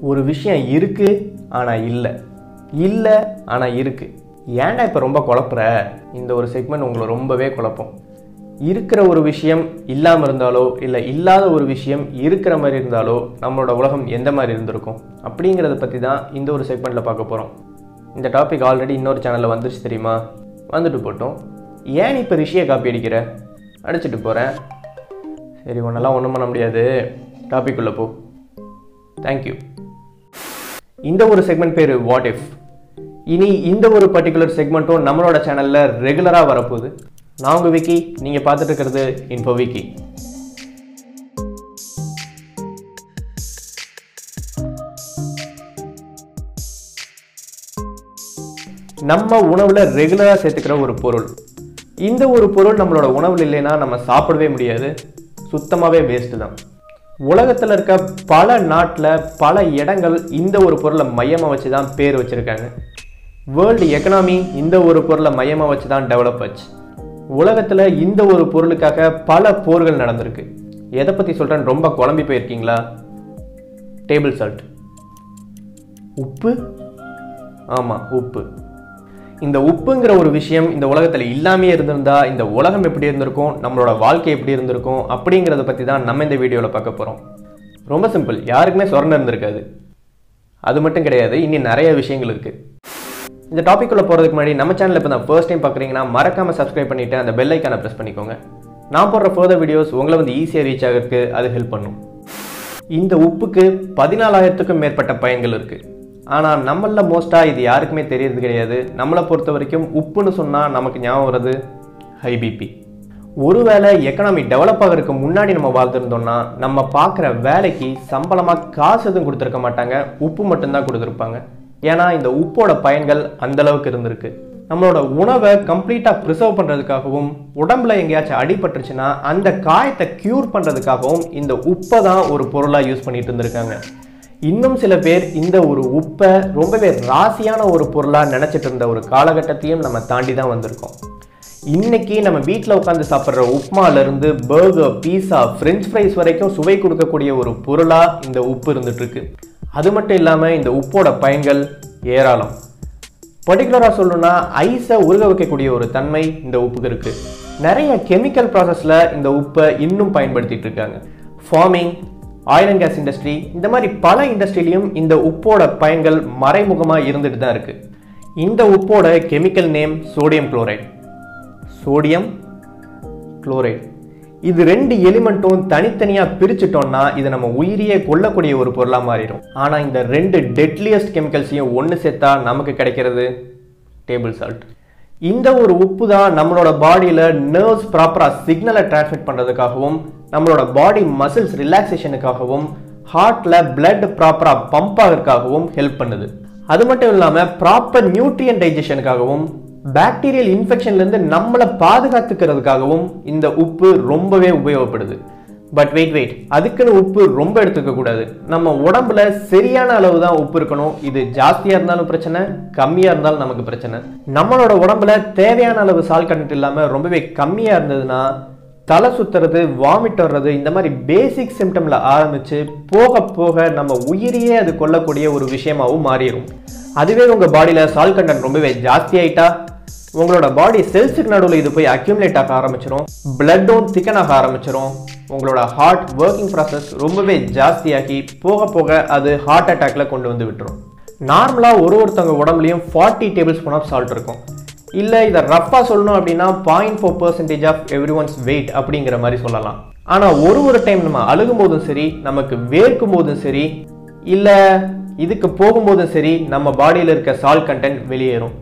ஒரு விஷயம் இருக்குது ஆனால் இல்லை. இல்லை ஆனால் இருக்குது ஏன்டா இப்போ ரொம்ப குழப்புற? இந்த ஒரு செக்மெண்ட் உங்களை ரொம்பவே குழப்பம். இருக்கிற ஒரு விஷயம் இல்லாமல் இருந்தாலோ இல்லை இல்லாத ஒரு விஷயம் இருக்கிற மாதிரி இருந்தாலோ நம்மளோட உலகம் எந்த மாதிரி இருந்திருக்கும்? அப்படிங்கிறத பற்றி தான் இந்த ஒரு செக்மெண்ட்டில் பார்க்க போகிறோம் இந்த டாபிக் ஆல்ரெடி இன்னொரு சேனலில் வந்துருச்சு தெரியுமா? வந்துட்டு போட்டோம். ஏன் இப்போ ரிஷியை காப்பி அடிக்கிற? அடிச்சிட்டு போகிறேன் சரி ஒன்றெல்லாம் ஒன்றும் பண்ண முடியாது. டாபிக் உள்ள போ. தேங்க்யூ இந்த ஒரு செக்மெண்ட் பேர் வாட் இஃப் இனி இந்த ஒரு பர்டிகுலர் செக்மெண்ட்டும் நம்மளோட சேனலில் ரெகுலராக வரப்போகுது. நான் உங்கள் விக்கி நீங்கள் பார்த்துட்டு இருக்கிறது இன்ஃபோ விக்கி. நம்ம உணவில் ரெகுலராக சேர்த்துக்கிற ஒரு பொருள். இந்த ஒரு பொருள் நம்மளோட உணவில் இல்லைன்னா நம்ம சாப்பிடவே முடியாது. சுத்தமாகவே வேஸ்ட்டு தான். உலகத்தில் இருக்க பல நாட்டில் பல இடங்கள் இந்த ஒரு பொருளை மையமாக வச்சு தான் பேர் வச்சுருக்காங்க. வேர்ல்டு எக்கனாமி இந்த ஒரு பொருளை மையமாக வச்சு தான் டெவலப் ஆச்சு. உலகத்தில் இந்த ஒரு பொருளுக்காக பல போர்கள் நடந்திருக்கு. எதை பற்றி சொல்கிறேன்னு ரொம்ப குழம்பி போயிருக்கீங்களா? டேபிள் சால்ட் உப்பு? ஆமாம் உப்பு. இந்த உப்புங்கிற ஒரு விஷயம் இந்த உலகத்தில் இல்லாமே இருந்திருந்தா இந்த உலகம் எப்படி இருந்திருக்கும் நம்மளோட வாழ்க்கை எப்படி இருந்திருக்கும் அப்படிங்கிறத பற்றி தான் நம்ம இந்த வீடியோவில் பார்க்க போகிறோம் ரொம்ப சிம்பிள். யாருக்குமே சொரணம் இருந்திருக்காது. அது மட்டும் கிடையாது. இன்னும் நிறைய விஷயங்கள் இருக்குது இந்த டாபிக் உள்ள போகிறதுக்கு முன்னாடி நம்ம சேனல் இப்போ தான் ஃபர்ஸ்ட் டைம் பார்க்குறீங்கன்னா மறக்காமல் சப்ஸ்கிரைப் பண்ணிவிட்டு அந்த பெல் ஐக்கானை ப்ரெஸ் பண்ணிக்கோங்க. நான் போடுற ஃபர்தர் வீடியோஸ் உங்களை வந்து ஈஸியாக ரீச் ஆகிறதுக்கு அது ஹெல்ப் பண்ணும். இந்த உப்புக்கு பதினாலாயிரத்துக்கும் மேற்பட்ட பயன்கள் இருக்குது ஆனால் நம்மளில் மோஸ்ட்டாக இது யாருக்குமே தெரியறது கிடையாது. நம்மளை பொறுத்த வரைக்கும் உப்புன்னு சொன்னால் நமக்கு ஞாபகம் வருது ஹை பிபி ஒருவேளை எக்கனாமி டெவலப் ஆகிறதுக்கு முன்னாடி நம்ம வாழ்ந்துருந்தோம்னா நம்ம பார்க்குற வேலைக்கு சம்பளமாக காசு எதுவும் கொடுத்துருக்க மாட்டாங்க. உப்பு மட்டும்தான் கொடுத்துருப்பாங்க. ஏன்னா இந்த உப்போட பயன்கள் அந்த அளவுக்கு இருந்திருக்கு. நம்மளோட உணவை கம்ப்ளீட்டாக ப்ரிசர்வ் பண்ணுறதுக்காகவும் உடம்புல எங்கேயாச்சும் அடிபட்டுருச்சுன்னா அந்த காயத்தை க்யூர் பண்ணுறதுக்காகவும் இந்த உப்பை தான் ஒரு பொருளாக யூஸ் பண்ணிட்டு இருந்திருக்காங்க. இன்னும் சில பேர் இந்த ஒரு உப்பை ரொம்பவே ராசியான ஒரு பொருளாக நினச்சிட்டு இருந்த ஒரு காலகட்டத்தையும் நம்ம தாண்டி தான் வந்திருக்கோம். இன்னைக்கு நம்ம வீட்டில் உட்காந்து சாப்பிட்ற உப்மாலேருந்து பர்கர் பீஸா ஃப்ரெஞ்ச் ஃப்ரைஸ் வரைக்கும் சுவை கொடுக்கக்கூடிய ஒரு பொருளாக இந்த உப்பு இருந்துகிட்ருக்கு அது மட்டும் இல்லாமல் இந்த உப்போட பயன்கள் ஏராளம். பர்டிகுலராக சொல்லணும்னா ஐஸை உருக வைக்கக்கூடிய ஒரு தன்மை இந்த உப்புக்கு இருக்குது நிறைய கெமிக்கல் ப்ராசஸில் இந்த உப்பை இன்னும் பயன்படுத்திகிட்டு இருக்காங்க. Farming oil and gas industry இந்த மாதிரி பல இண்டஸ்ட்ரியிலையும் இந்த உப்போட பயன்கள் மறைமுகமாக இருந்துட்டு தான் இருக்குது இந்த உப்போட chemical name sodium chloride sodium chloride இது ரெண்டு எலிமெண்ட்டும் தனித்தனியாக பிரிச்சுட்டோம்னா இது நம்ம உயிரியே கொல்லக்கூடிய ஒரு பொருளாக மாறிடும். ஆனால் இந்த ரெண்டு டெட்லியஸ்ட் கெமிக்கல்ஸையும் ஒன்று சேர்த்தா நமக்கு கிடைக்கிறது டேபிள் சால்ட் இந்த ஒரு உப்பு தான் நம்மளோட பாடியில் நர்வ்ஸ் ப்ராப்பராக சிக்னலை டிரான்ஸ்மிட் பண்ணுறதுக்காகவும் நம்மளோட பாடி மசில்ஸ் ரிலாக்ஸேஷனுக்காகவும் ஹார்ட்டில் பிளட் ப்ராப்பராக பம்ப் ஆகிறதுக்காகவும் ஹெல்ப் பண்ணுது. அது மட்டும் இல்லாமல் ப்ராப்பர் நியூட்ரியன் டைஜஷனுக்காகவும் பாக்டீரியல் இன்ஃபெக்ஷன்லேருந்து நம்மளை பாதுகாத்துக்கிறதுக்காகவும் இந்த உப்பு ரொம்பவே உபயோகப்படுது. பட் வெயிட் வெயிட் அதுக்குன்னு உப்பு ரொம்ப எடுத்துக்க கூடாது. நம்ம உடம்புல சரியான அளவு தான் உப்பு இருக்கணும். இது ஜாஸ்தியா இருந்தாலும் பிரச்சனை கம்மியா இருந்தாலும் நமக்கு பிரச்சனை. நம்மளோட உடம்புல தேவையான அளவு சால் கண்டென்ட் இல்லாம ரொம்பவே கம்மியா இருந்ததுன்னா தலை சுத்துறது வாமிட் வர்றது இந்த மாதிரி பேசிக் சிம்டம்ல ஆரம்பிச்சு போக போக நம்ம உயிரியே அது கொல்லக்கூடிய ஒரு விஷயமாகவும் மாறிடும் அதுவே உங்க பாடியில சால் கண்டென்ட் ரொம்பவே ஜாஸ்தி ஆயிட்டா உங்களோட பாடி செல்ஸுக்கு நடுவில் இது போய் அக்யூமுலேட் ஆக ஆரம்பிச்சிடும் பிளட்டும் திக்கன் ஆக ஆரம்பிச்சிடும் உங்களோட ஹார்ட் ஒர்க்கிங் ப்ராசஸ் ரொம்பவே ஜாஸ்தியாகி போக போக அது ஹார்ட் அட்டாக்ல கொண்டு வந்து விட்டுரும். நார்மலாக ஒரு ஒருத்தவங்க உடம்புலையும் forty table spoon of salt இருக்கும். இல்லை இதை ரஃப்பாக சொல்லணும் அப்படின்னா point four percentage of everyone's weight அப்படிங்கிற மாதிரி சொல்லலாம். ஆனால் ஒரு ஒரு டைம் நம்ம அழுகும் போதும் சரி நமக்கு வேர்க்கும் போதும் சரி இல்லை இதுக்கு போகும்போதும் சரி நம்ம பாடியில் இருக்க சால் கண்டென்ட் வெளியேறும்.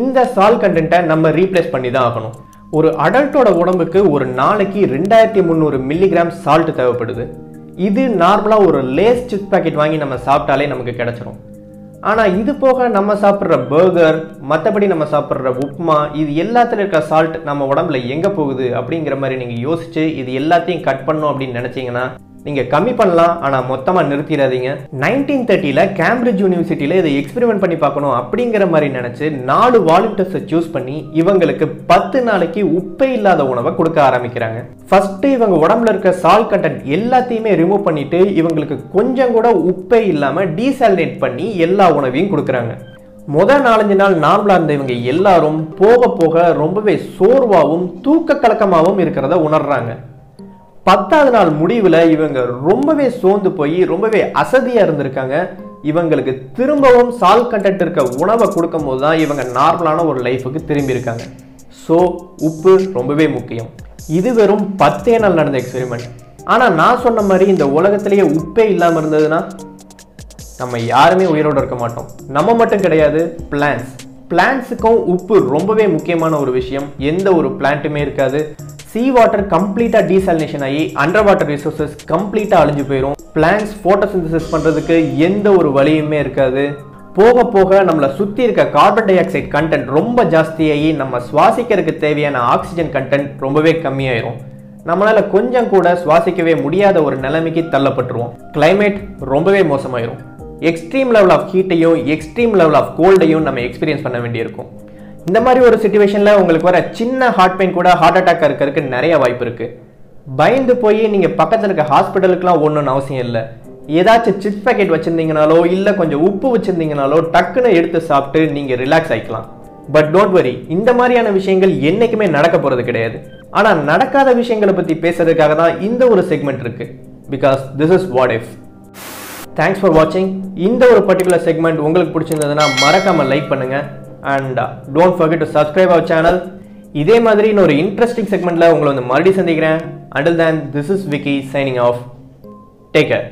இந்த சால் கண்டென்ட்டை நம்ம ரீப்ளேஸ் பண்ணி தான் ஆகணும். ஒரு அடல்ட்டோட உடம்புக்கு ஒரு நாளைக்கு ரெண்டாயிரத்தி முந்நூறு மில்லிகிராம் சால்ட் தேவைப்படுது. இது நார்மலாக ஒரு லேஸ் சிப்ஸ் பாக்கெட் வாங்கி நம்ம சாப்பிட்டாலே நமக்கு கிடச்சிரும். ஆனால் இது போக நம்ம சாப்பிட்ற பர்கர் மற்றபடி நம்ம சாப்பிட்ற உப்மா இது எல்லாத்துல இருக்க சால்ட் நம்ம உடம்புல எங்கே போகுது அப்படிங்கிற மாதிரி நீங்கள் யோசிச்சு இது எல்லாத்தையும் கட் பண்ணணும் அப்படின்னு நினச்சிங்கன்னா நீங்கள் கம்மி பண்ணலாம் ஆனால் மொத்தமாக நிறுத்திடாதீங்க. நைன்டீன் தேர்ட்டியில் கேம்பிரிட்ஜ் யூனிவர்சிட்டியில் இதை எக்ஸ்பெரிமெண்ட் பண்ணி பார்க்கணும் அப்படிங்கிற மாதிரி நினச்சி நாலு வாலண்டியர்ஸை சூஸ் பண்ணி இவங்களுக்கு பத்து நாளைக்கு உப்பே இல்லாத உணவை கொடுக்க ஆரம்பிக்கிறாங்க. ஃபஸ்ட்டு இவங்க உடம்புல இருக்க சால் கண்டென்ட் எல்லாத்தையுமே ரிமூவ் பண்ணிட்டு இவங்களுக்கு கொஞ்சம் கூட உப்பே இல்லாமல் டீசாலினேட் பண்ணி எல்லா உணவையும் கொடுக்குறாங்க. முதல் நாலஞ்சு நாள் நார்மலாக இருந்த இவங்க எல்லாரும் போக போக ரொம்பவே சோர்வாகவும் தூக்க கலக்கமாகவும் இருக்கிறத உணர்றாங்க. பத்தாவது நாள் முடிவில் இவங்க ரொம்பவே சோர்ந்து போய் ரொம்பவே அசதியாக இருந்திருக்காங்க. இவங்களுக்கு திரும்பவும் சால் கண்டென்ட் இருக்க உணவை கொடுக்கும் போது தான் இவங்க நார்மலான ஒரு லைஃபுக்கு திரும்பி இருக்காங்க. ஸோ உப்பு ரொம்பவே முக்கியம். இது வெறும் பத்தே நாள் நடந்த எக்ஸ்பெரிமெண்ட் ஆனால் நான் சொன்ன மாதிரி இந்த உலகத்திலேயே உப்பே இல்லாமல் இருந்ததுன்னா நம்ம யாருமே உயிரோடு இருக்க மாட்டோம். நம்ம மட்டும் கிடையாது பிளான்ஸ் பிளான்ஸுக்கும் உப்பு ரொம்பவே முக்கியமான ஒரு விஷயம். எந்த ஒரு பிளான்ட்டுமே இருக்காது. சீ வாட்டர் கம்ப்ளீட்டாக டீசாலினேஷன் ஆகி அண்டர் வாட்டர் ரிசோர்சஸ் கம்ப்ளீட்டாக அழிஞ்சு போயிடும் பிளான்ஸ் ஃபோட்டோசிந்தசிஸ் பண்ணுறதுக்கு எந்த ஒரு வழியுமே இருக்காது. போக போக நம்மளை சுற்றி இருக்க கார்பன் டை ஆக்சைடு கண்டென்ட் ரொம்ப ஜாஸ்தியாகி நம்ம சுவாசிக்கிறதுக்கு தேவையான ஆக்சிஜன் கண்டென்ட் ரொம்பவே கம்மியாயிரும். நம்மளால கொஞ்சம் கூட சுவாசிக்கவே முடியாத ஒரு நிலைமைக்கு தள்ளப்பட்டுருவோம். கிளைமேட் ரொம்பவே மோசமாயிரும். எக்ஸ்ட்ரீம் லெவல் ஆஃப் ஹீட்டையும் எக்ஸ்ட்ரீம் லெவல் ஆஃப் கோல்டையும் நம்ம எக்ஸ்பீரியன்ஸ் பண்ண வேண்டியிருக்கும். இந்த மாதிரி ஒரு சுச்சுவேஷனில் உங்களுக்கு வர சின்ன ஹார்ட் பெயின் கூட ஹார்ட் அட்டாக் இருக்கிறதுக்கு நிறைய வாய்ப்பு இருக்குது பயந்து போய் நீங்கள் பக்கத்தில் இருக்க ஹாஸ்பிட்டலுக்குலாம் ஒன்றும் அவசியம் இல்லை. ஏதாச்சும் சிப்ஸ் பேக்கெட் வச்சுருந்தீங்கனாலோ இல்லை கொஞ்சம் உப்பு வச்சுருந்தீங்கனாலோ டக்குன்னு எடுத்து சாப்பிட்டு நீங்கள் ரிலாக்ஸ் ஆகிக்கலாம் பட் டோன்ட் வரி இந்த மாதிரியான விஷயங்கள் என்றைக்குமே நடக்க போகிறது கிடையாது. ஆனால் நடக்காத விஷயங்களை பற்றி பேசுறதுக்காக தான் இந்த ஒரு செக்மெண்ட் இருக்குது because this is what if thanks for வாட்சிங் இந்த ஒரு பர்டிகுலர் செக்மெண்ட் உங்களுக்கு பிடிச்சிருந்ததுன்னா மறக்காமல் லைக் பண்ணுங்கள் and don't forget to subscribe our channel இதே மாதிரி இன்னொரு இன்ட்ரெஸ்டிங் செக்மெண்ட்ல உங்களை வந்து மறுபடியும் சந்திக்கிறேன். Until then this is Vicky signing off take care